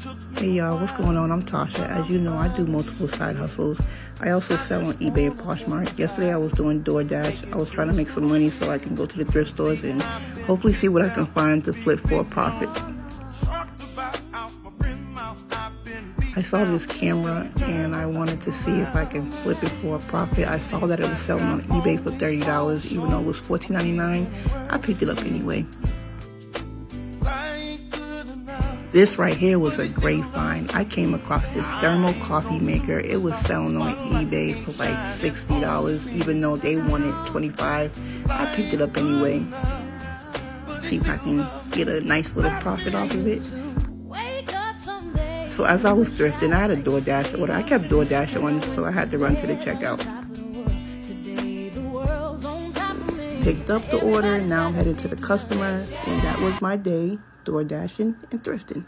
Hey y'all, what's going on? I'm Tasha. As you know, I do multiple side hustles. I also sell on eBay and Poshmark. Yesterday I was doing DoorDash. I was trying to make some money so I can go to the thrift stores and hopefully see what I can find to flip for a profit. I saw this camera and I wanted to see if I can flip it for a profit. I saw that it was selling on eBay for $30 even though it was $14.99. I picked it up anyway. This right here was a great find. I came across this thermal coffee maker. It was selling on eBay for like $60, even though they wanted 25 I picked it up anyway. See if I can get a nice little profit off of it. So as I was thrifting, I had a DoorDash order. I kept DoorDash on, so I had to run to the checkout. Picked up the order, now I'm headed to the customer, and that was my day door dashing and thrifting.